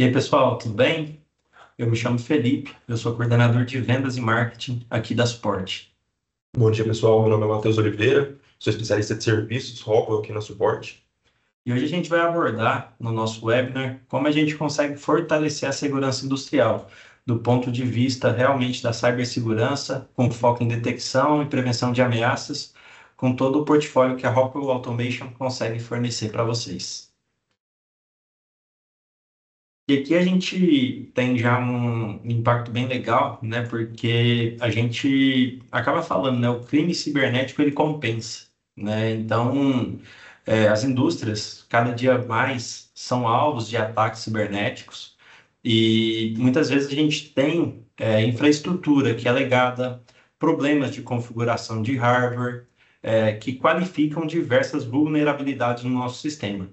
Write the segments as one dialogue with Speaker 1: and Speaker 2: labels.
Speaker 1: E aí, pessoal, tudo bem? Eu me chamo Felipe, eu sou coordenador de vendas e marketing aqui da Suporte.
Speaker 2: Bom dia, pessoal. Meu nome é Matheus Oliveira, sou especialista de serviços Rockwell aqui na Suporte.
Speaker 1: E hoje a gente vai abordar no nosso webinar como a gente consegue fortalecer a segurança industrial, do ponto de vista realmente da cibersegurança, com foco em detecção e prevenção de ameaças, com todo o portfólio que a Rockwell Automation consegue fornecer para vocês. E aqui a gente tem já um impacto bem legal, né? Porque a gente acaba falando, né? O crime cibernético ele compensa, né? Então, é, as indústrias cada dia mais são alvos de ataques cibernéticos e muitas vezes a gente tem é, infraestrutura que é legada, problemas de configuração de hardware, é, que qualificam diversas vulnerabilidades no nosso sistema.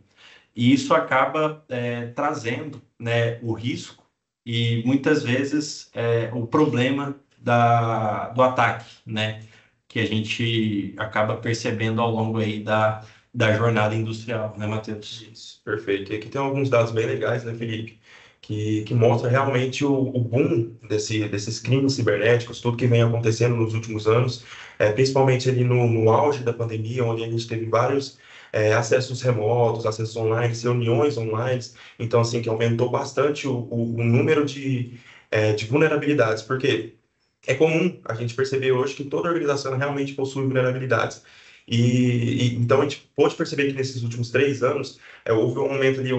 Speaker 1: E isso acaba é, trazendo né, o risco e muitas vezes é, o problema da, do ataque, né, que a gente acaba percebendo ao longo aí da, da jornada industrial, né, Matheus?
Speaker 2: Isso, perfeito. E aqui tem alguns dados bem legais, né, Felipe? Que, que mostra realmente o, o boom desse, desses crimes cibernéticos, tudo que vem acontecendo nos últimos anos, é, principalmente ali no, no auge da pandemia, onde a gente teve vários é, acessos remotos, acessos online, reuniões online, então assim que aumentou bastante o, o, o número de, é, de vulnerabilidades, porque é comum a gente perceber hoje que toda organização realmente possui vulnerabilidades. E, e, então a gente pode perceber que nesses últimos três anos é, houve um aumento de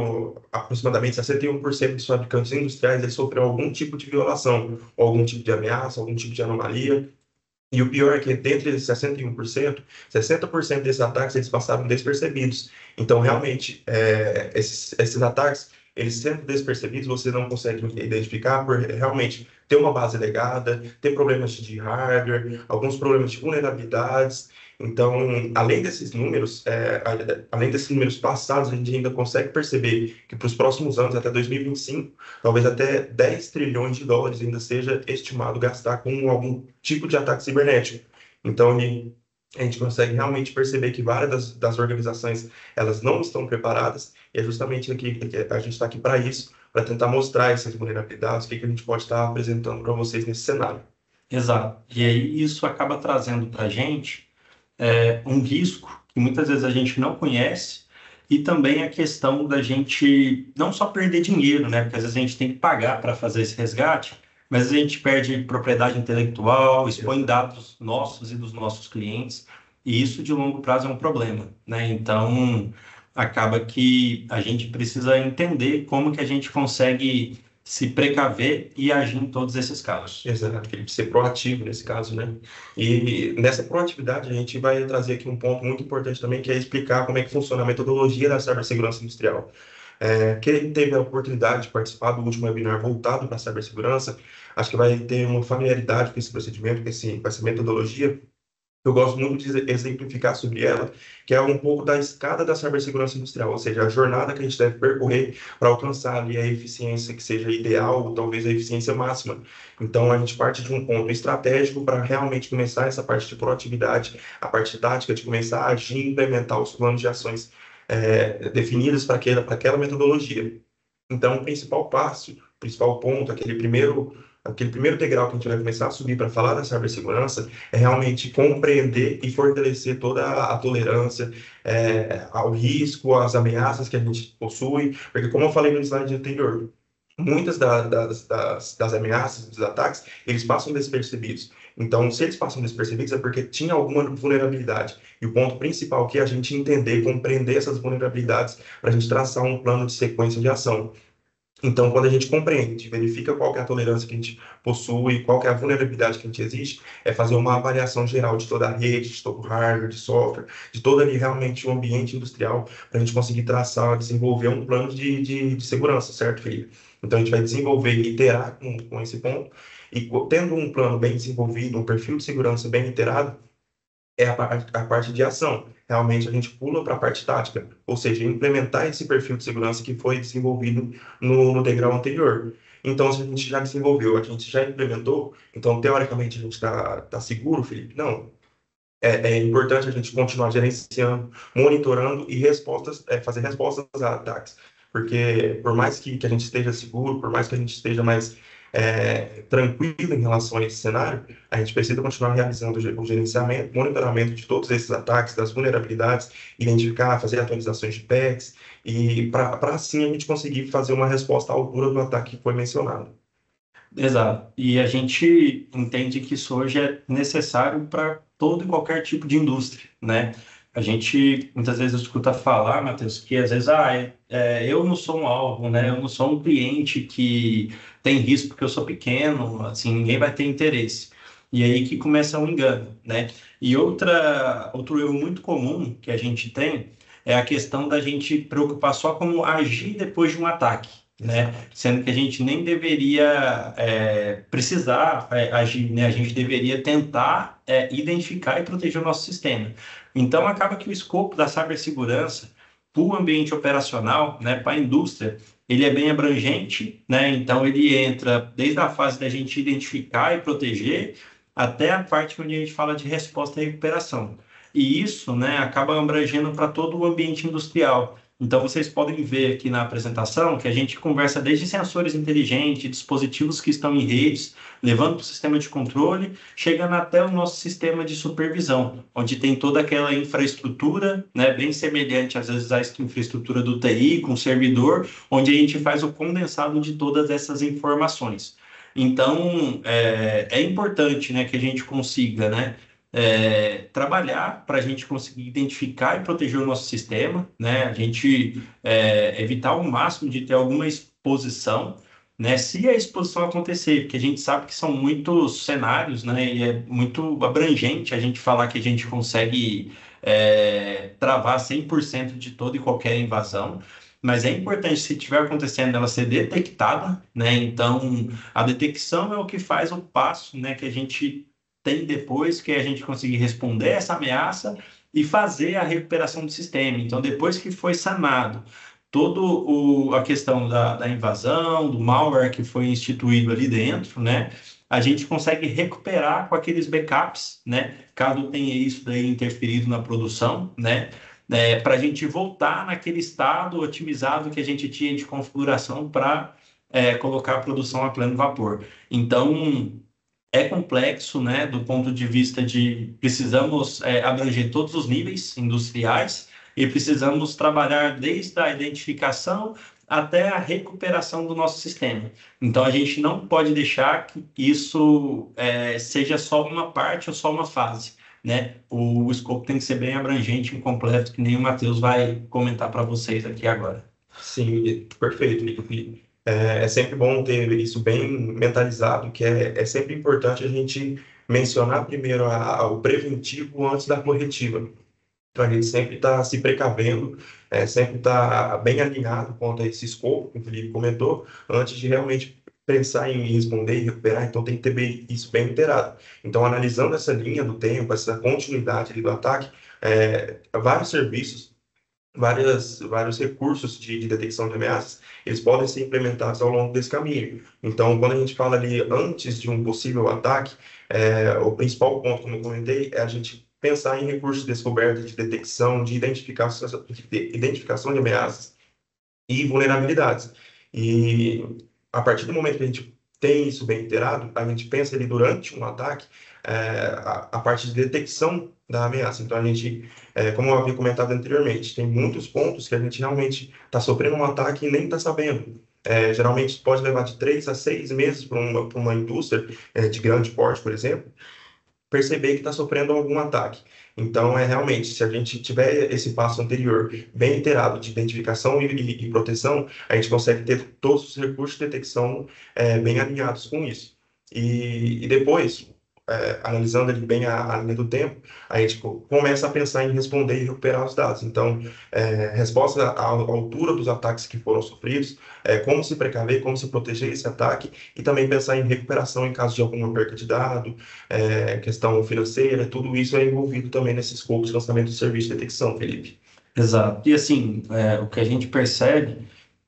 Speaker 2: aproximadamente 61% dos fabricantes industriais eles sofreram algum tipo de violação, algum tipo de ameaça, algum tipo de anomalia. E o pior é que dentre esses 61%, 60% desses ataques eles passaram despercebidos. Então, realmente, é, esses, esses ataques, eles sendo despercebidos, você não consegue identificar por realmente ter uma base legada, ter problemas de hardware, alguns problemas de vulnerabilidades. Então, além desses números, é, além desses números passados, a gente ainda consegue perceber que para os próximos anos, até 2025, talvez até 10 trilhões de dólares ainda seja estimado gastar com algum tipo de ataque cibernético. Então, a gente consegue realmente perceber que várias das, das organizações elas não estão preparadas e é justamente aqui a gente está aqui para isso, para tentar mostrar essas vulnerabilidades, o que, que a gente pode estar apresentando para vocês nesse cenário.
Speaker 1: Exato. E aí isso acaba trazendo para a gente é, um risco que muitas vezes a gente não conhece e também a questão da gente não só perder dinheiro, né? Porque às vezes a gente tem que pagar para fazer esse resgate, mas a gente perde propriedade intelectual, expõe dados nossos e dos nossos clientes, e isso de longo prazo é um problema, né? Então acaba que a gente precisa entender como que a gente consegue se precaver e agir em todos esses casos.
Speaker 2: Exato, Felipe, ser proativo nesse caso, né? E nessa proatividade a gente vai trazer aqui um ponto muito importante também, que é explicar como é que funciona a metodologia da cibersegurança industrial. É, quem teve a oportunidade de participar do último webinar voltado para a cibersegurança, acho que vai ter uma familiaridade com esse procedimento, com, esse, com essa metodologia, eu gosto muito de exemplificar sobre ela, que é um pouco da escada da cibersegurança industrial, ou seja, a jornada que a gente deve percorrer para alcançar ali a eficiência que seja ideal, ou talvez a eficiência máxima. Então, a gente parte de um ponto estratégico para realmente começar essa parte de proatividade, a parte tática de começar a agir e implementar os planos de ações é, definidos para aquela, aquela metodologia. Então, o principal passo, o principal ponto, aquele primeiro aquele primeiro degrau que a gente vai começar a subir para falar da cibersegurança é realmente compreender e fortalecer toda a tolerância é, ao risco, às ameaças que a gente possui, porque como eu falei no slide anterior, muitas da, das, das, das, ameaças, dos ataques, eles passam despercebidos. Então, se eles passam despercebidos é porque tinha alguma vulnerabilidade. E o ponto principal aqui é a gente entender, compreender essas vulnerabilidades para a gente traçar um plano de sequência de ação. Então, quando a gente compreende, verifica qual é a tolerância que a gente possui, qual é a vulnerabilidade que a gente existe, é fazer uma avaliação geral de toda a rede, de todo o hardware, de software, de todo ali realmente o ambiente industrial, para a gente conseguir traçar, desenvolver um plano de, de, de, segurança, certo, Felipe? Então, a gente vai desenvolver e iterar com, com esse ponto, e tendo um plano bem desenvolvido, um perfil de segurança bem iterado, é a, a parte de ação realmente a gente pula para a parte tática, ou seja, implementar esse perfil de segurança que foi desenvolvido no, no degrau anterior. Então, se a gente já desenvolveu, a gente já implementou, então, teoricamente, a gente está tá seguro, Felipe? Não. É, é, importante a gente continuar gerenciando, monitorando e respostas, é, fazer respostas a ataques. porque por mais que, que a gente esteja seguro, por mais que a gente esteja mais é, tranquilo em relação a esse cenário, a gente precisa continuar realizando o gerenciamento, monitoramento de todos esses ataques, das vulnerabilidades, identificar, fazer atualizações de patches, e para assim a gente conseguir fazer uma resposta à altura do ataque que foi mencionado.
Speaker 1: Exato. E a gente entende que isso hoje é necessário para todo e qualquer tipo de indústria, né? A gente muitas vezes escuta falar, Matheus, que às vezes, ah, é, é, eu não sou um alvo, né? Eu não sou um cliente que tem risco porque eu sou pequeno, assim, ninguém vai ter interesse. E aí que começa um engano, né? E outra, outro erro muito comum que a gente tem é a questão da gente preocupar só como agir depois de um ataque né? Sendo que a gente nem deveria é, precisar é, agir, né? A gente deveria tentar é, identificar e proteger o nosso sistema. Então, acaba que o escopo da cibersegurança para o ambiente operacional, né, para a indústria, ele é bem abrangente, né? Então, ele entra desde a fase da gente identificar e proteger até a parte onde a gente fala de resposta e recuperação. E isso, né, acaba abrangendo para todo o ambiente industrial. Então, vocês podem ver aqui na apresentação que a gente conversa desde sensores inteligentes, dispositivos que estão em redes, levando para o sistema de controle, chegando até o nosso sistema de supervisão, onde tem toda aquela infraestrutura, né, bem semelhante às vezes à infraestrutura do TI, com servidor, onde a gente faz o condensado de todas essas informações. Então, é, é importante né, que a gente consiga né, é, trabalhar para a gente conseguir identificar e proteger o nosso sistema, né? A gente é, evitar o máximo de ter alguma exposição, né? Se a exposição acontecer, porque a gente sabe que são muitos cenários, né? E é muito abrangente a gente falar que a gente consegue é, travar 100% de toda e qualquer invasão mas é importante, se estiver acontecendo, ela ser detectada, né? Então, a detecção é o que faz o passo, né, que a gente tem depois que a gente conseguir responder essa ameaça e fazer a recuperação do sistema. Então, depois que foi sanado toda a questão da, da, invasão, do malware que foi instituído ali dentro, né? A gente consegue recuperar com aqueles backups, né? Caso tenha isso daí interferido na produção, né? É, para a gente voltar naquele estado otimizado que a gente tinha de configuração para é, colocar a produção a pleno vapor. Então, é complexo, né, do ponto de vista de precisamos é, abranger todos os níveis industriais e precisamos trabalhar desde a identificação até a recuperação do nosso sistema. Então, a gente não pode deixar que isso é, seja só uma parte ou só uma fase. Né? O, o escopo tem que ser bem abrangente e completo, que nem o Matheus vai comentar para vocês aqui agora.
Speaker 2: Sim, perfeito, Nico. É, é, sempre bom ter isso bem mentalizado, que é, é sempre importante a gente mencionar primeiro a, a, o preventivo antes da corretiva. Então, a gente sempre está se precavendo, é, sempre está bem alinhado quanto a esse escopo que o Felipe comentou, antes de realmente pensar em responder e recuperar, então tem que ter bem, isso bem inteirado. Então, analisando essa linha do tempo, essa continuidade do ataque, é, vários serviços várias, vários recursos de, de, detecção de ameaças, eles podem ser implementados ao longo desse caminho. Então, quando a gente fala ali antes de um possível ataque, é, o principal ponto, como eu comentei, é a gente pensar em recursos de descoberta, de detecção, de identificação, de identificação de ameaças e vulnerabilidades. E a partir do momento que a gente tem isso bem inteirado, a gente pensa ali durante um ataque, é, a, a parte de detecção da ameaça. Então, a gente, é, como eu havia comentado anteriormente, tem muitos pontos que a gente realmente está sofrendo um ataque e nem está sabendo. É, geralmente pode levar de três a seis meses para uma, uma indústria é, de grande porte, por exemplo, perceber que está sofrendo algum ataque. Então, é realmente, se a gente tiver esse passo anterior bem inteirado de identificação e, e, e proteção, a gente consegue ter todos os recursos de detecção é, bem alinhados com isso. E, e depois, é, analisando ali bem a, a, linha do tempo, a gente começa a pensar em responder e recuperar os dados. Então, é, resposta à, à, altura dos ataques que foram sofridos, é, como se precaver, como se proteger esse ataque e também pensar em recuperação em caso de alguma perda de dado, é, questão financeira, tudo isso é envolvido também nesse escopo de lançamento do serviço de detecção, Felipe.
Speaker 1: Exato. E assim, é, o que a gente percebe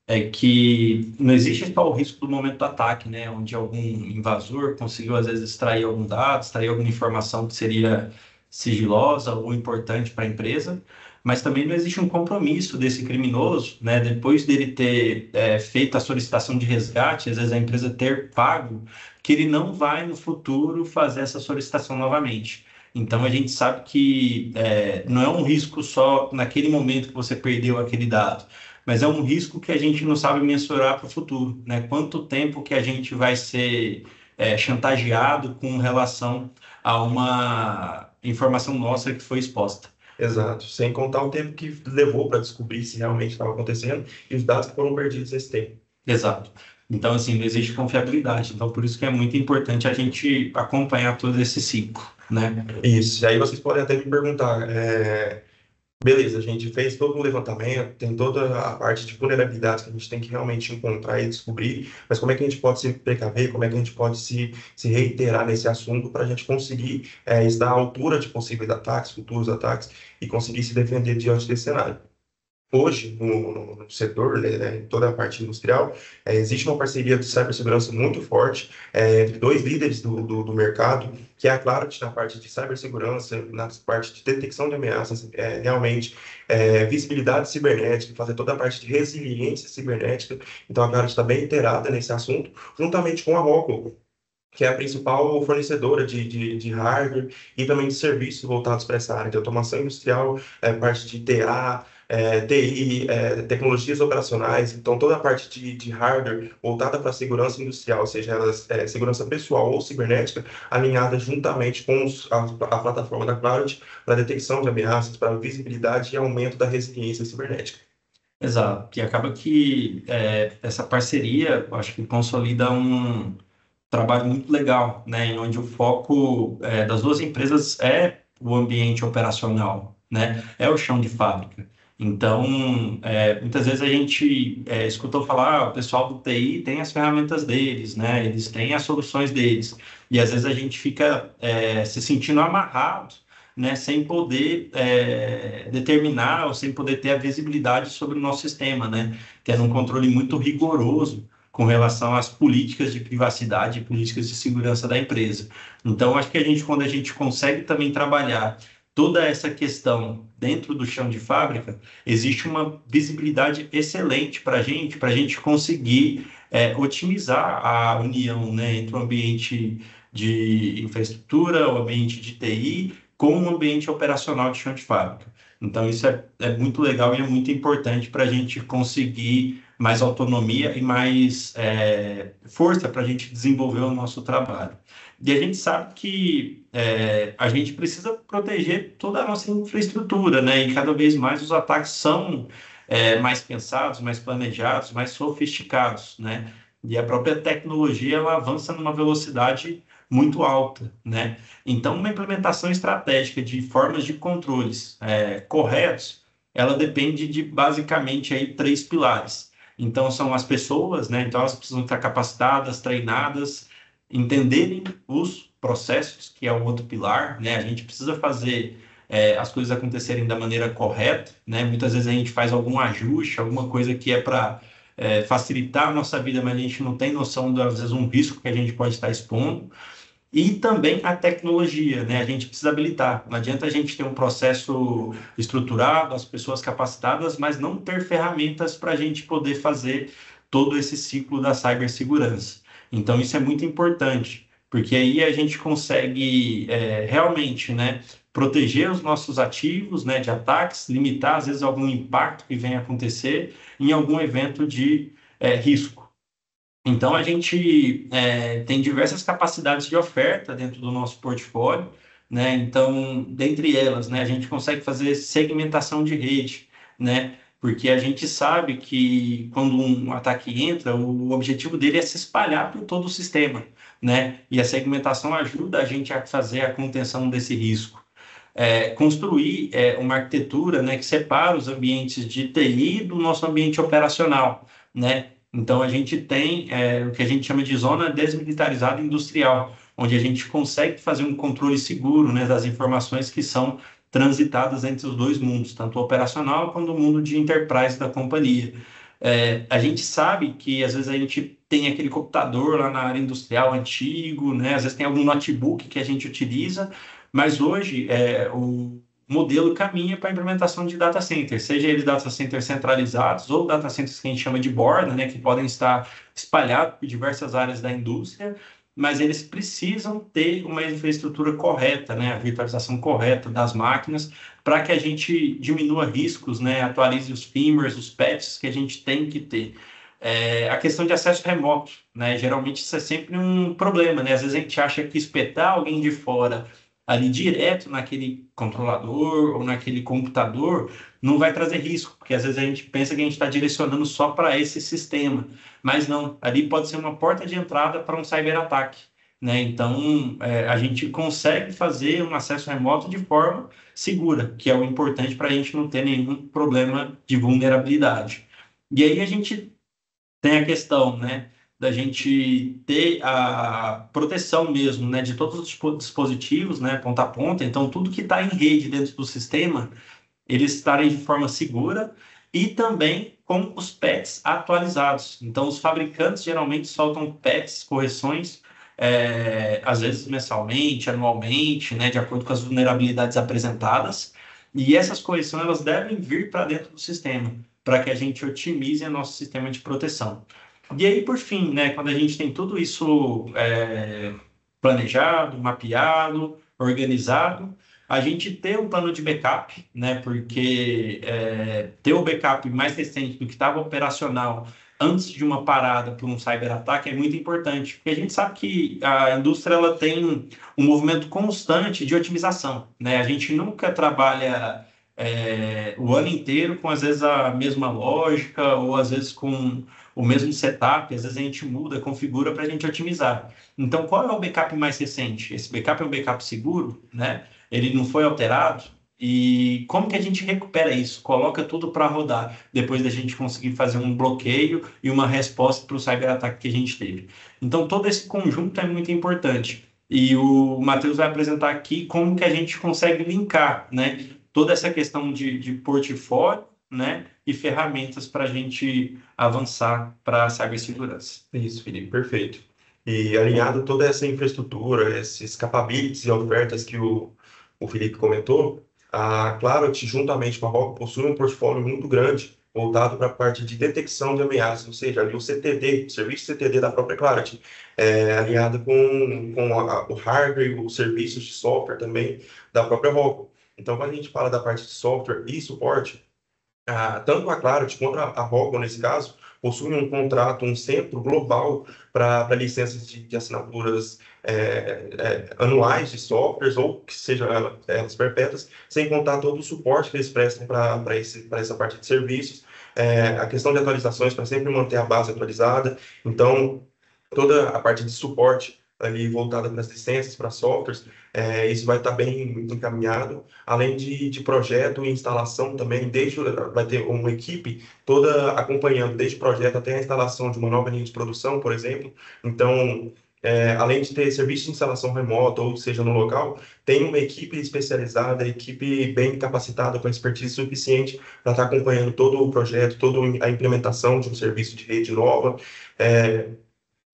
Speaker 1: é que não existe só o risco do momento do ataque, né? Onde algum invasor conseguiu, às vezes, extrair algum dado, extrair alguma informação que seria sigilosa ou importante para a empresa, mas também não existe um compromisso desse criminoso, né, depois dele ter é, feito a solicitação de resgate, às vezes a empresa ter pago, que ele não vai no futuro fazer essa solicitação novamente. Então a gente sabe que é, não é um risco só naquele momento que você perdeu aquele dado, mas é um risco que a gente não sabe mensurar para o futuro, né? Quanto tempo que a gente vai ser é, chantageado com relação a uma informação nossa que foi exposta.
Speaker 2: Exato, sem contar o tempo que levou para descobrir se realmente estava acontecendo e os dados que foram perdidos nesse tempo.
Speaker 1: Exato. Então, assim, não existe confiabilidade. Então, por isso que é muito importante a gente acompanhar todo esse ciclo, né?
Speaker 2: Isso. E aí vocês podem até me perguntar, é... beleza, a gente fez todo o levantamento, tem toda a parte de vulnerabilidades que a gente tem que realmente encontrar e descobrir, mas como é que a gente pode se precaver, como é que a gente pode se, se reiterar nesse assunto para a gente conseguir é, estar à altura de possíveis ataques, futuros ataques, e conseguir se defender diante desse cenário? Hoje no, no setor, né, né, em toda a parte industrial, é, existe uma parceria de cibersegurança muito forte é, entre dois líderes do, do, do, mercado, que é a Clarity na parte de cibersegurança, na parte de detecção de ameaças, é, realmente é, visibilidade cibernética, fazer toda a parte de resiliência cibernética. Então a Clarity está bem inteirada nesse assunto, juntamente com a Rockwell, que é a principal fornecedora de, de, de, hardware e também de serviços voltados para essa área de automação industrial, é, parte de TA, é, TI, é, tecnologias operacionais, então toda a parte de, de hardware voltada para segurança industrial, seja ela é, segurança pessoal ou cibernética, alinhada juntamente com os, a, a, plataforma da Cloud para detecção de ameaças, para visibilidade e aumento da resiliência cibernética.
Speaker 1: Exato, e acaba que é, essa parceria, acho que consolida um trabalho muito legal, né, onde o foco é, das duas empresas é o ambiente operacional, né, é o chão de fábrica. Então, é, muitas vezes a gente é, escutou falar, ah, o pessoal do TI tem as ferramentas deles, né? Eles têm as soluções deles. E às vezes a gente fica é, se sentindo amarrado, né? Sem poder é, determinar ou sem poder ter a visibilidade sobre o nosso sistema, né? Tendo um controle muito rigoroso com relação às políticas de privacidade e políticas de segurança da empresa. Então, acho que a gente, quando a gente consegue também trabalhar toda essa questão dentro do chão de fábrica, existe uma visibilidade excelente para a gente, para a gente conseguir é, otimizar a união né, entre o ambiente de infraestrutura, o ambiente de TI, com o ambiente operacional de chão de fábrica. Então, isso é, é muito legal e é muito importante para a gente conseguir mais autonomia e mais é, força para a gente desenvolver o nosso trabalho. E a gente sabe que é, a gente precisa proteger toda a nossa infraestrutura, né? E cada vez mais os ataques são é, mais pensados, mais planejados, mais sofisticados, né? E a própria tecnologia ela avança numa velocidade muito alta, né? Então, uma implementação estratégica de formas de controles é, corretos, ela depende de basicamente aí três pilares. Então, são as pessoas, né? Então, elas precisam estar capacitadas, treinadas entenderem os processos, que é o outro pilar, né? A gente precisa fazer é, as coisas acontecerem da maneira correta, né? Muitas vezes a gente faz algum ajuste, alguma coisa que é para é, facilitar a nossa vida, mas a gente não tem noção, de, às vezes, um risco que a gente pode estar expondo. E também a tecnologia, né? A gente precisa habilitar. Não adianta a gente ter um processo estruturado, as pessoas capacitadas, mas não ter ferramentas para a gente poder fazer todo esse ciclo da cibersegurança. Então, isso é muito importante, porque aí a gente consegue é, realmente né, proteger os nossos ativos né, de ataques, limitar, às vezes, algum impacto que venha acontecer em algum evento de é, risco. Então, a gente é, tem diversas capacidades de oferta dentro do nosso portfólio, né? Então, dentre elas, né, a gente consegue fazer segmentação de rede, né? Porque a gente sabe que quando um ataque entra, o objetivo dele é se espalhar por todo o sistema, né? E a segmentação ajuda a gente a fazer a contenção desse risco. É, construir é, uma arquitetura né, que separa os ambientes de TI do nosso ambiente operacional, né? Então, a gente tem é, o que a gente chama de zona desmilitarizada industrial, onde a gente consegue fazer um controle seguro né, das informações que são transitadas entre os dois mundos, tanto o operacional quanto o mundo de enterprise da companhia. É, a gente sabe que às vezes a gente tem aquele computador lá na área industrial antigo, né? às vezes tem algum notebook que a gente utiliza, mas hoje é, o modelo caminha para a implementação de data centers, seja eles data centers centralizados ou data centers que a gente chama de borda, né, que podem estar espalhados por diversas áreas da indústria, mas eles precisam ter uma infraestrutura correta, né, a virtualização correta das máquinas, para que a gente diminua riscos, né, atualize os firmwares, os patches que a gente tem que ter. É, a questão de acesso remoto, né, geralmente isso é sempre um problema, né, às vezes a gente acha que espetar alguém de fora ali direto naquele controlador ou naquele computador, não vai trazer risco, porque às vezes a gente pensa que a gente está direcionando só para esse sistema, mas não, ali pode ser uma porta de entrada para um cyberataque. Né? Então, é, a gente consegue fazer um acesso remoto de forma segura, que é o importante para a gente não ter nenhum problema de vulnerabilidade. E aí a gente tem a questão, né? Da gente ter a proteção mesmo, né, de todos os dispositivos, né, ponta a ponta. Então, tudo que está em rede dentro do sistema, eles estarem de forma segura e também com os patches atualizados. Então, os fabricantes geralmente soltam patches, correções, é, às vezes mensalmente, anualmente, né, de acordo com as vulnerabilidades apresentadas. E essas correções elas devem vir para dentro do sistema, para que a gente otimize o nosso sistema de proteção. E aí, por fim, né, quando a gente tem tudo isso é, planejado, mapeado, organizado, a gente ter um plano de backup, né, porque é, ter o backup mais recente do que estava operacional antes de uma parada por um cyberataque é muito importante, porque a gente sabe que a indústria ela tem um movimento constante de otimização, né? A gente nunca trabalha é, o ano inteiro com às vezes a mesma lógica ou às vezes com o mesmo setup, às vezes a gente muda, configura para a gente otimizar. Então, qual é o backup mais recente? Esse backup é um backup seguro, né? Ele não foi alterado. E como que a gente recupera isso? Coloca tudo para rodar depois da gente conseguir fazer um bloqueio e uma resposta para o cyberataque que a gente teve. Então, todo esse conjunto é muito importante. E o Matheus vai apresentar aqui como que a gente consegue linkar, né? Toda essa questão de, de portfólio né, e ferramentas para a gente avançar para a cibersegurança.
Speaker 2: Isso, Felipe, perfeito. E alinhado toda essa infraestrutura, esses capabilities e ofertas que o, o Felipe comentou, a Clarity, juntamente com a Rock, possui um portfólio muito grande voltado para a parte de detecção de ameaças, ou seja, ali o CTD, o serviço CTD da própria Clarity, é, com, com a, o hardware e os serviços de software também da própria Rock. Então, quando a gente fala da parte de software e suporte, ah, tanto a Clarity quanto a, a nesse caso, possuem um contrato, um centro global para licenças de, de assinaturas é, é, anuais de softwares ou que sejam elas, elas perpétuas, sem contar todo o suporte que eles prestam para essa parte de serviços, é, a questão de atualizações para sempre manter a base atualizada. Então, toda a parte de suporte ali voltada para as licenças, para softwares, é, isso vai estar bem encaminhado, além de, de projeto e instalação também, desde vai ter uma equipe toda acompanhando, desde o projeto até a instalação de uma nova linha de produção, por exemplo. Então, é, além de ter serviço de instalação remota ou seja no local, tem uma equipe especializada, equipe bem capacitada, com expertise suficiente para estar acompanhando todo o projeto, toda a implementação de um serviço de rede nova. É,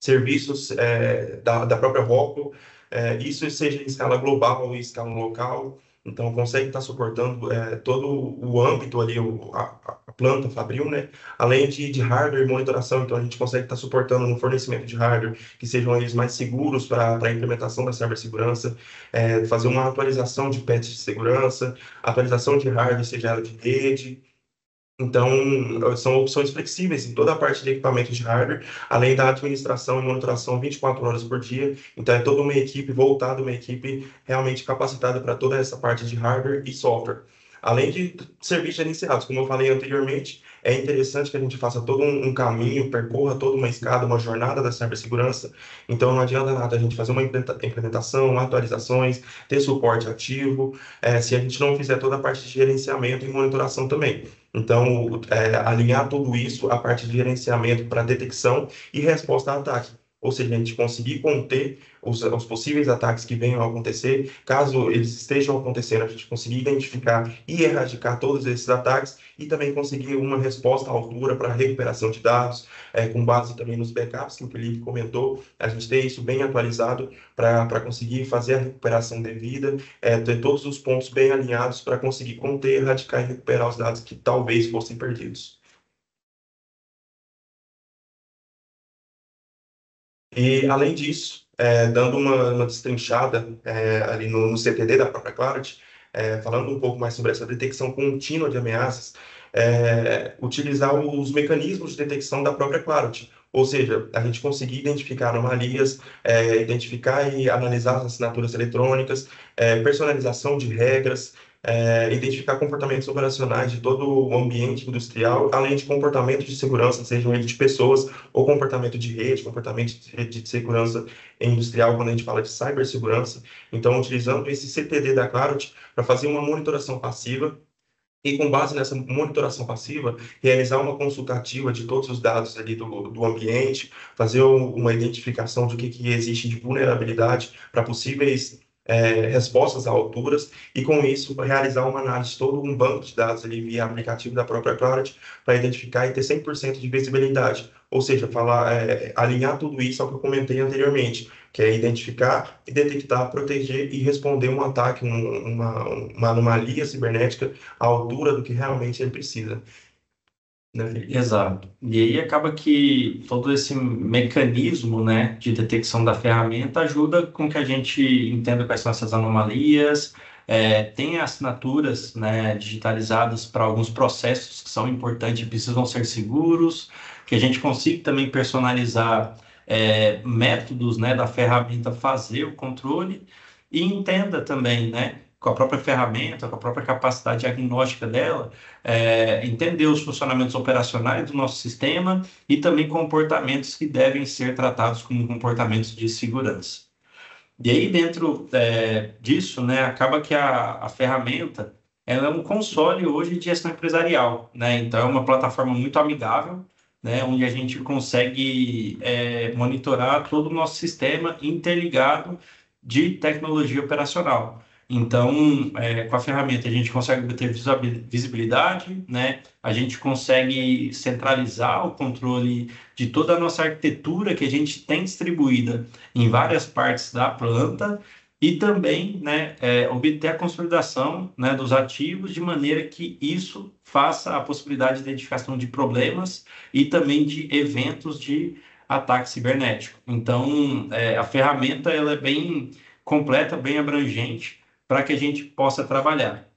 Speaker 2: serviços é, da, da própria Rockwell, é, isso seja em escala global ou em escala local, então consegue estar suportando é, todo o âmbito ali, o, a, a, planta Fabril, né? Além de, de, hardware e monitoração, então a gente consegue estar suportando no fornecimento de hardware que sejam eles mais seguros para a implementação da cibersegurança, é, fazer uma atualização de patch de segurança, atualização de hardware, seja ela de rede, então, são opções flexíveis em toda a parte de equipamento de hardware, além da administração e monitoração 24 horas por dia. Então, é toda uma equipe voltada, uma equipe realmente capacitada para toda essa parte de hardware e software. Além de serviços iniciados, como eu falei anteriormente, é interessante que a gente faça todo um, um, caminho, percorra toda uma escada, uma jornada da cibersegurança. Então, não adianta nada a gente fazer uma implementação, atualizações, ter suporte ativo, é, se a gente não fizer toda a parte de gerenciamento e monitoração também. Então, é, alinhar tudo isso, a parte de gerenciamento para detecção e resposta a ataque. Ou seja, a gente conseguir conter os, os, possíveis ataques que venham a acontecer, caso eles estejam acontecendo, a gente conseguir identificar e erradicar todos esses ataques e também conseguir uma resposta à altura para recuperação de dados, é, com base também nos backups que o Felipe comentou, a gente ter isso bem atualizado para conseguir fazer a recuperação devida, é, ter todos os pontos bem alinhados para conseguir conter, erradicar e recuperar os dados que talvez fossem perdidos. E, além disso, é, dando uma, uma destrinchada é, ali no, no, CTD da própria Clarity, é, falando um pouco mais sobre essa detecção contínua de ameaças, é, utilizar os mecanismos de detecção da própria Clarity, ou seja, a gente conseguir identificar anomalias, é, identificar e analisar as assinaturas eletrônicas, é, personalização de regras, é, identificar comportamentos operacionais de todo o ambiente industrial, além de comportamentos de segurança, sejam eles de pessoas ou comportamento de rede, comportamento de, de segurança industrial, quando a gente fala de cibersegurança. Então, utilizando esse CTD da Clarity para fazer uma monitoração passiva e com base nessa monitoração passiva, realizar uma consultativa de todos os dados ali do, do ambiente, fazer uma identificação do que, que existe de vulnerabilidade para possíveis é, respostas a alturas e, com isso, realizar uma análise todo um banco de dados ali via aplicativo da própria Clarity para identificar e ter 100% de visibilidade. Ou seja, falar, é, alinhar tudo isso ao que eu comentei anteriormente, que é identificar e detectar, proteger e responder um ataque, um, uma, uma anomalia cibernética à altura do que realmente ele precisa.
Speaker 1: Né? Exato. E aí acaba que todo esse mecanismo né, de detecção da ferramenta ajuda com que a gente entenda quais são essas anomalias, é, tem assinaturas né, digitalizadas para alguns processos que são importantes e precisam ser seguros, que a gente consiga também personalizar é, métodos né, da ferramenta fazer o controle e entenda também né, com a própria ferramenta, com a própria capacidade diagnóstica dela, é, entender os funcionamentos operacionais do nosso sistema e também comportamentos que devem ser tratados como comportamentos de segurança. E aí, dentro é, disso, né, acaba que a, a ferramenta ela é um console hoje de gestão empresarial, né? Então, é uma plataforma muito amigável, né, onde a gente consegue é, monitorar todo o nosso sistema interligado de tecnologia operacional. Então, é, com a ferramenta, a gente consegue ter visibilidade, né? a gente consegue centralizar o controle de toda a nossa arquitetura que a gente tem distribuída em várias partes da planta e também né, é, obter a consolidação né, dos ativos de maneira que isso faça a possibilidade de identificação de problemas e também de eventos de ataque cibernético. Então, é, a ferramenta ela é bem completa, bem abrangente, para que a gente possa trabalhar.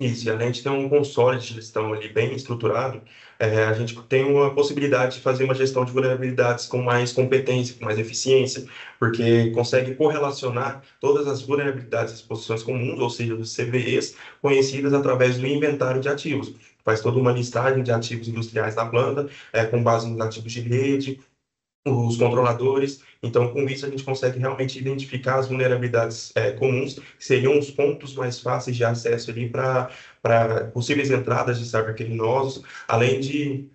Speaker 2: Isso, e além de ter um console de gestão ali bem estruturado, é, a gente tem uma possibilidade de fazer uma gestão de vulnerabilidades com mais competência, com mais eficiência, porque consegue correlacionar todas as vulnerabilidades das posições comuns, ou seja, dos CVEs, conhecidas através do inventário de ativos. Faz toda uma listagem de ativos industriais da planta, é, com base nos ativos de rede, os controladores. Então, com isso, a gente consegue realmente identificar as vulnerabilidades é, comuns, que seriam os pontos mais fáceis de acesso ali para possíveis entradas de cybercriminosos, além de,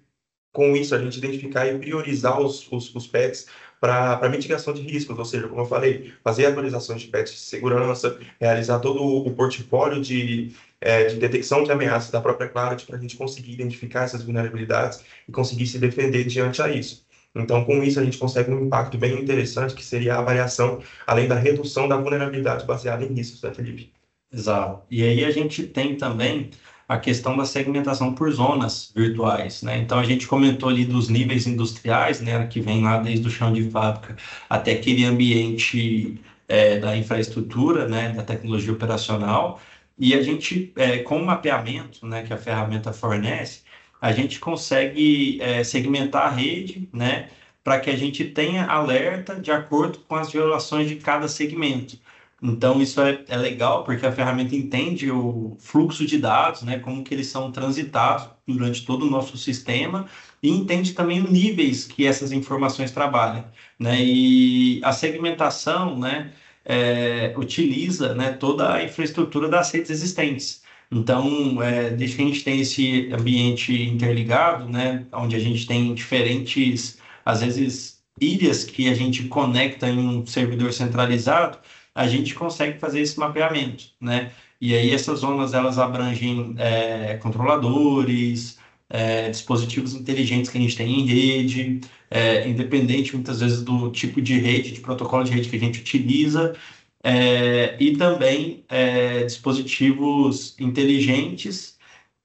Speaker 2: com isso, a gente identificar e priorizar os, os, os pets para mitigação de riscos, ou seja, como eu falei, fazer atualizações de pets de segurança, realizar todo o portfólio de, é, de detecção de ameaças da própria Clarity para a gente conseguir identificar essas vulnerabilidades e conseguir se defender diante a isso. Então, com isso, a gente consegue um impacto bem interessante, que seria a avaliação, além da redução da vulnerabilidade baseada em riscos, né, Felipe?
Speaker 1: Exato. E aí a gente tem também a questão da segmentação por zonas virtuais, né? Então a gente comentou ali dos níveis industriais, né, que vem lá desde o chão de fábrica até aquele ambiente é, da infraestrutura, né, da tecnologia operacional. E a gente, é, com o mapeamento, né, que a ferramenta fornece, a gente consegue é, segmentar a rede, né, para que a gente tenha alerta de acordo com as violações de cada segmento. Então, isso é, é, legal porque a ferramenta entende o fluxo de dados, né, como que eles são transitados durante todo o nosso sistema e entende também os níveis que essas informações trabalham. Né? E a segmentação né, é, utiliza né, toda a infraestrutura das redes existentes. Então, é, desde que a gente tem esse ambiente interligado, né, onde a gente tem diferentes, às vezes, ilhas que a gente conecta em um servidor centralizado, a gente consegue fazer esse mapeamento, né? E aí essas zonas elas abrangem é, controladores, é, dispositivos inteligentes que a gente tem em rede, é, independente muitas vezes do tipo de rede, de protocolo de rede que a gente utiliza, é, e também é, dispositivos inteligentes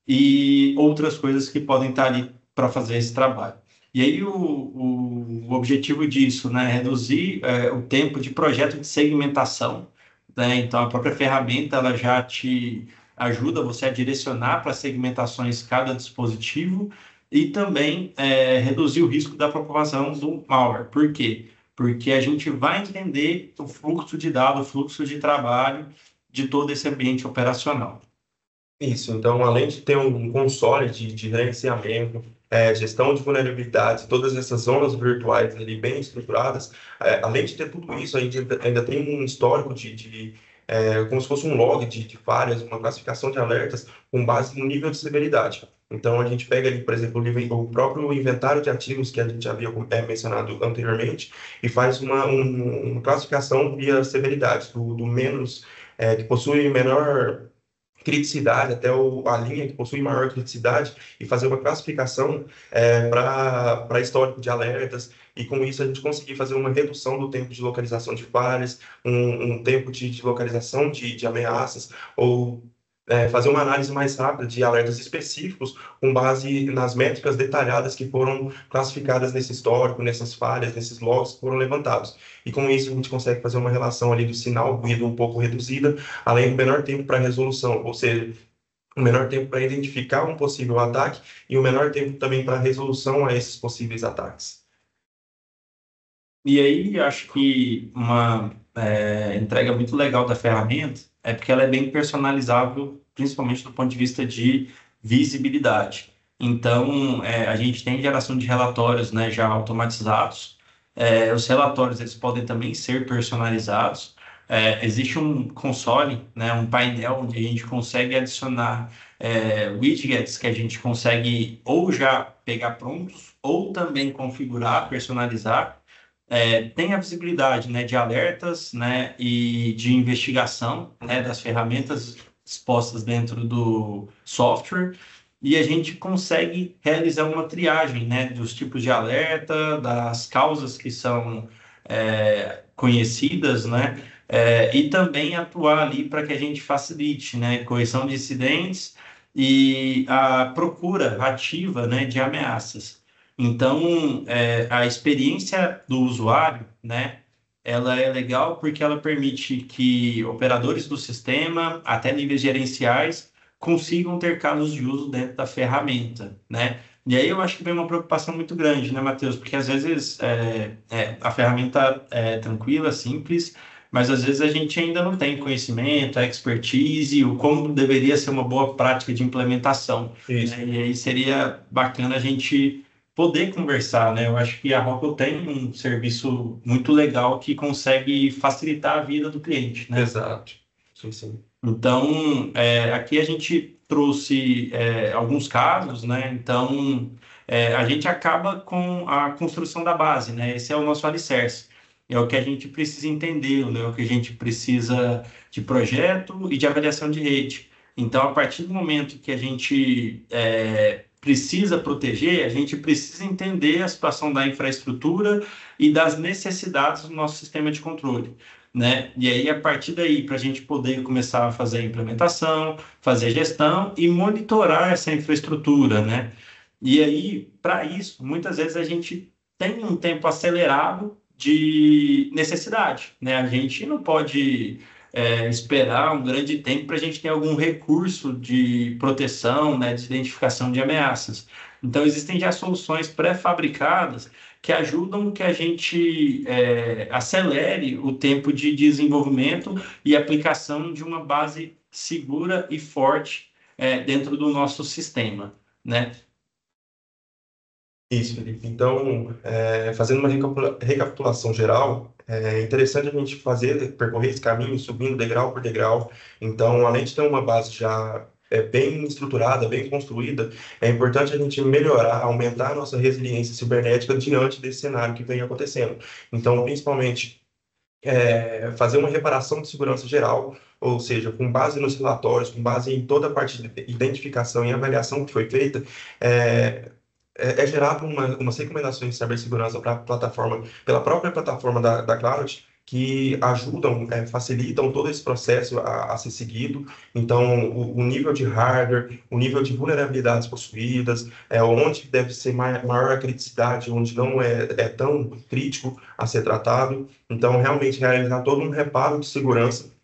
Speaker 1: e outras coisas que podem estar ali para fazer esse trabalho. E aí o, o, objetivo disso né, é reduzir é, o tempo de projeto de segmentação. Né? Então, a própria ferramenta ela já te ajuda você a direcionar para segmentações cada dispositivo e também é, reduzir o risco da propagação do malware. Por quê? Porque a gente vai entender o fluxo de dados, o fluxo de trabalho de todo esse ambiente operacional.
Speaker 2: Isso, então, além de ter um console de, de gerenciamento, é, gestão de vulnerabilidades, todas essas zonas virtuais ali bem estruturadas, é, além de ter tudo isso, a gente ainda tem um histórico de, de é, como se fosse um log de, de, falhas, uma classificação de alertas com base no nível de severidade. Então, a gente pega ali, por exemplo, o, próprio inventário de ativos que a gente havia é, mencionado anteriormente e faz uma, um, uma classificação via severidade, do, do menos, é, que possui menor criticidade, até o, a linha que possui maior criticidade, e fazer uma classificação é, para histórico de alertas, e com isso a gente conseguir fazer uma redução do tempo de localização de falhas, um, um tempo de, de localização de, de ameaças, ou é, fazer uma análise mais rápida de alertas específicos com base nas métricas detalhadas que foram classificadas nesse histórico, nessas falhas, nesses logs que foram levantados. E com isso a gente consegue fazer uma relação ali do sinal ruído um pouco reduzida, além do menor tempo para resolução, ou seja, o menor tempo para identificar um possível ataque e o menor tempo também para resolução a esses possíveis ataques.
Speaker 1: E aí, acho que uma é, entrega muito legal da ferramenta é porque ela é bem personalizável, principalmente do ponto de vista de visibilidade. Então, é, a gente tem geração de relatórios né, já automatizados. É, os relatórios eles podem também ser personalizados. É, existe um console, né, um painel onde a gente consegue adicionar é, widgets que a gente consegue ou já pegar prontos ou também configurar, personalizar é, tem a visibilidade né, de alertas né, e de investigação né, das ferramentas expostas dentro do software e a gente consegue realizar uma triagem né, dos tipos de alerta, das causas que são é, conhecidas, né, é, e também atuar ali para que a gente facilite né, correção de incidentes e a procura ativa né, de ameaças. Então, é, a experiência do usuário, né, ela é legal porque ela permite que operadores do sistema, até níveis gerenciais, consigam ter casos de uso dentro da ferramenta, né? E aí eu acho que vem uma preocupação muito grande, né, Matheus? Porque às vezes é, é, a ferramenta é tranquila, simples, mas às vezes a gente ainda não tem conhecimento, a expertise, o como deveria ser uma boa prática de implementação. Né? E aí seria bacana a gente poder conversar, né? Eu acho que a Rockwell tem um serviço muito legal que consegue facilitar a vida do cliente, né?
Speaker 2: Exato. Sim, sim.
Speaker 1: Então, é, aqui a gente trouxe é, alguns casos, né? Então, é, a gente acaba com a construção da base, né? Esse é o nosso alicerce. É o que a gente precisa entender, né? É o que a gente precisa de projeto e de avaliação de rede. Então, a partir do momento que a gente é, precisa proteger, a gente precisa entender a situação da infraestrutura e das necessidades do nosso sistema de controle. Né? E aí, a partir daí, para a gente poder começar a fazer a implementação, fazer gestão e monitorar essa infraestrutura, né? E aí, para isso, muitas vezes a gente tem um tempo acelerado de necessidade, né? A gente não pode é, esperar um grande tempo para a gente ter algum recurso de proteção, né, de identificação de ameaças. Então, existem já soluções pré-fabricadas que ajudam que a gente é, acelere o tempo de desenvolvimento e aplicação de uma base segura e forte é, dentro do nosso sistema, né?
Speaker 2: Isso, Felipe. Então, é, fazendo uma recapitulação geral, é interessante a gente fazer, percorrer esse caminho, subindo degrau por degrau. Então, além de ter uma base já é, bem estruturada, bem construída, é importante a gente melhorar, aumentar a nossa resiliência cibernética diante desse cenário que vem acontecendo. Então, principalmente, é, fazer uma reparação de segurança geral, ou seja, com base nos relatórios, com base em toda a parte de identificação e avaliação que foi feita, é, é, é gerado uma, umas recomendações de cibersegurança para a plataforma, pela própria plataforma da, da Cloud, que ajudam, é, facilitam todo esse processo a, a ser seguido. Então, o, o, nível de hardware, o nível de vulnerabilidades possuídas, é, onde deve ser maior, maior a criticidade, onde não é, é tão crítico a ser tratado. Então, realmente realizar todo um reparo de segurança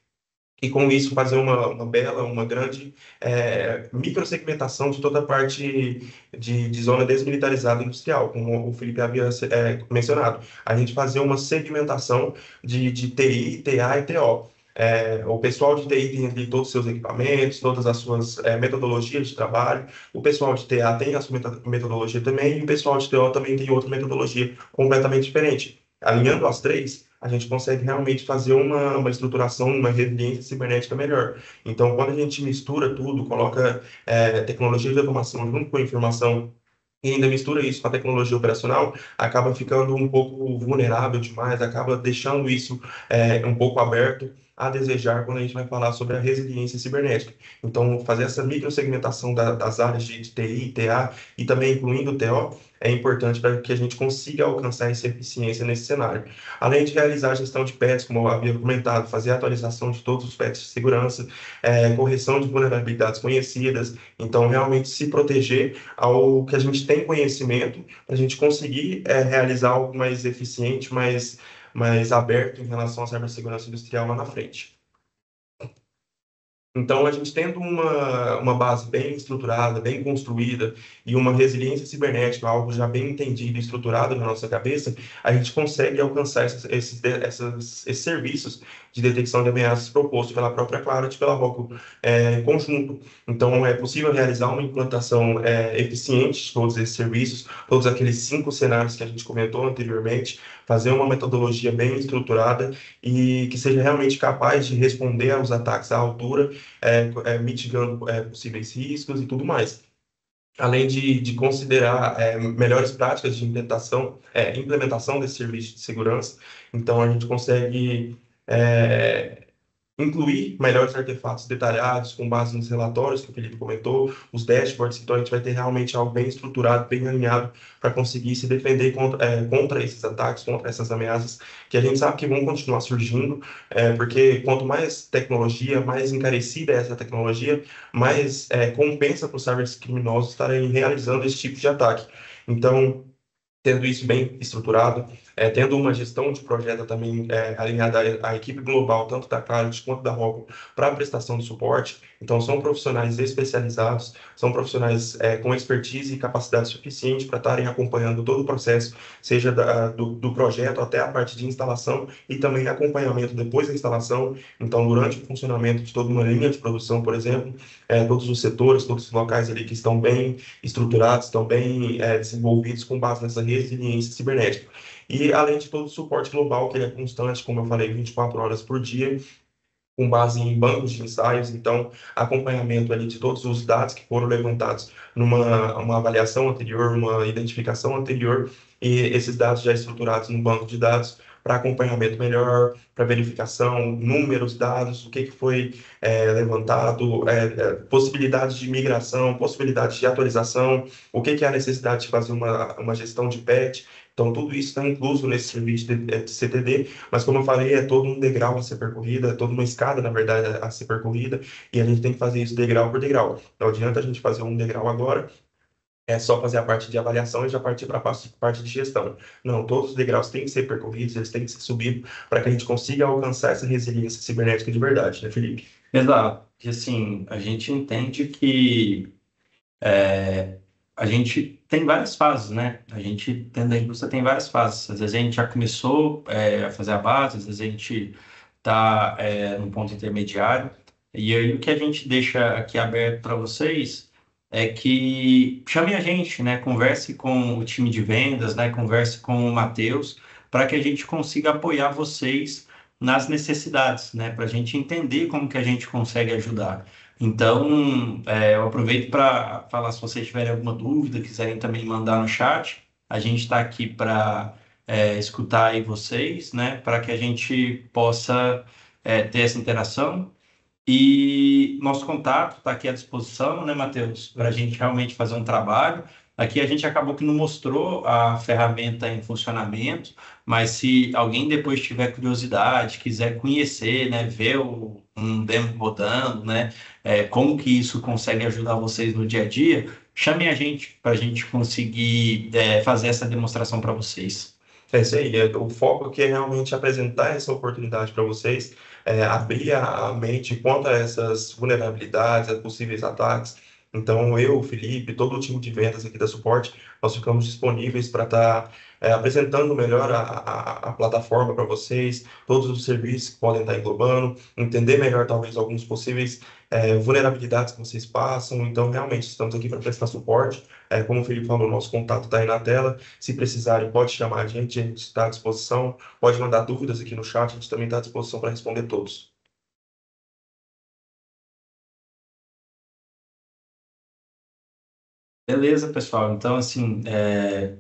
Speaker 2: e com isso fazer uma, uma bela, uma grande é, microsegmentação de toda a parte de, de, zona desmilitarizada industrial, como o Felipe havia é, mencionado. A gente fazer uma segmentação de, de TI, TA e TO. É, o pessoal de TI tem ali todos os seus equipamentos, todas as suas é, metodologias de trabalho, o pessoal de TA tem a sua metodologia também, e o pessoal de TO também tem outra metodologia completamente diferente. Alinhando as três, a gente consegue realmente fazer uma, uma estruturação, uma resiliência cibernética melhor. Então, quando a gente mistura tudo, coloca é, tecnologia de automação junto com a informação e ainda mistura isso com a tecnologia operacional, acaba ficando um pouco vulnerável demais, acaba deixando isso é, um pouco aberto a desejar quando a gente vai falar sobre a resiliência cibernética. Então, fazer essa microsegmentação da, das áreas de TI, TA e também incluindo o TO é importante para que a gente consiga alcançar essa eficiência nesse cenário. Além de realizar a gestão de pets, como eu havia comentado, fazer a atualização de todos os pets de segurança, é, correção de vulnerabilidades conhecidas, então realmente se proteger ao que a gente tem conhecimento, para a gente conseguir é, realizar algo mais eficiente, mais, mais aberto em relação à cibersegurança industrial lá na frente. Então, a gente tendo uma, uma base bem estruturada, bem construída e uma resiliência cibernética, algo já bem entendido e estruturado na nossa cabeça, a gente consegue alcançar esses, esses, esses, serviços de detecção de ameaças propostos pela própria Claret e pela Rockwell é, conjunto. Então, é possível realizar uma implantação é, eficiente de todos esses serviços, todos aqueles cinco cenários que a gente comentou anteriormente, fazer uma metodologia bem estruturada e que seja realmente capaz de responder aos ataques à altura, é, é, mitigando é, possíveis riscos e tudo mais além de, de considerar é, melhores práticas de implementação, é, implementação desse serviço de segurança. Então, a gente consegue é, incluir melhores artefatos detalhados com base nos relatórios que o Felipe comentou, os dashboards, então a gente vai ter realmente algo bem estruturado, bem alinhado para conseguir se defender contra, é, contra esses ataques, contra essas ameaças que a gente sabe que vão continuar surgindo, é, porque quanto mais tecnologia, mais encarecida é essa tecnologia, mais é, compensa para os cybercriminosos estarem realizando esse tipo de ataque. Então, tendo isso bem estruturado, é, tendo uma gestão de projeto também é, alinhada à, à, equipe global, tanto da Claret quanto da Rocco, para a prestação de suporte. Então, são profissionais especializados, são profissionais é, com expertise e capacidade suficiente para estarem acompanhando todo o processo, seja da, do, do, projeto até a parte de instalação e também acompanhamento depois da instalação. Então, durante o funcionamento de toda uma linha de produção, por exemplo, é, todos os setores, todos os locais ali que estão bem estruturados, estão bem é, desenvolvidos com base nessa resiliência cibernética. E além de todo o suporte global, que é constante, como eu falei, 24 horas por dia, com base em bancos de ensaios, então acompanhamento ali de todos os dados que foram levantados numa uma avaliação anterior, uma identificação anterior, e esses dados já estruturados no banco de dados para acompanhamento melhor, para verificação, números, dados, o que, que foi é, levantado, é, é, possibilidades de migração, possibilidades de atualização, o que, que é a necessidade de fazer uma, uma gestão de PET. Então, tudo isso está incluso nesse serviço de, de, CTD, mas como eu falei, é todo um degrau a ser percorrido, é toda uma escada, na verdade, a ser percorrida, e a gente tem que fazer isso degrau por degrau. Não adianta a gente fazer um degrau agora é só fazer a parte de avaliação e já partir para a parte de gestão. Não, todos os degraus têm que ser percorridos, eles têm que ser subidos para que a gente consiga alcançar essa resiliência cibernética de verdade, né, Felipe?
Speaker 1: Exato. E assim, a gente entende que é, a gente tem várias fases, né? A gente, dentro da indústria, tem várias fases. Às vezes a gente já começou é, a fazer a base, às vezes a gente está é, ponto intermediário. E aí o que a gente deixa aqui aberto para vocês é que chame a gente, né? Converse com o time de vendas, né? Converse com o Matheus, para que a gente consiga apoiar vocês nas necessidades, né? Para a gente entender como que a gente consegue ajudar. Então, é, eu aproveito para falar se vocês tiverem alguma dúvida, quiserem também mandar no chat. A gente está aqui para é, escutar aí vocês, né? Para que a gente possa é, ter essa interação. E nosso contato está aqui à disposição, né, Matheus? Para a gente realmente fazer um trabalho. Aqui a gente acabou que não mostrou a ferramenta em funcionamento, mas se alguém depois tiver curiosidade, quiser conhecer, né, ver o, um demo rodando, né, é, como que isso consegue ajudar vocês no dia a dia, chamem a gente para a gente conseguir é, fazer essa demonstração para vocês.
Speaker 2: É isso aí, é, o foco aqui é realmente apresentar essa oportunidade para vocês, é, abrir a mente quanto a essas vulnerabilidades, a possíveis ataques, então, eu, Felipe, todo o time de vendas aqui da Suporte, nós ficamos disponíveis para estar tá, é, apresentando melhor a, a, a plataforma para vocês, todos os serviços que podem estar tá englobando, entender melhor, talvez, alguns possíveis é, vulnerabilidades que vocês passam. Então, realmente, estamos aqui para prestar suporte. É, como o Felipe falou, nosso contato está aí na tela. Se precisarem, pode chamar a gente, a gente está à disposição. Pode mandar dúvidas aqui no chat, a gente também está à disposição para responder todos.
Speaker 1: Beleza, pessoal. Então, assim, é,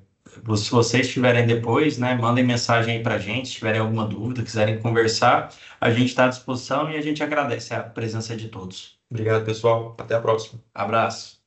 Speaker 1: se vocês tiverem depois, né, mandem mensagem aí para a gente, se tiverem alguma dúvida, quiserem conversar, a gente está à disposição e a gente agradece a presença de todos.
Speaker 2: Obrigado, pessoal. Até a próxima.
Speaker 1: Abraço.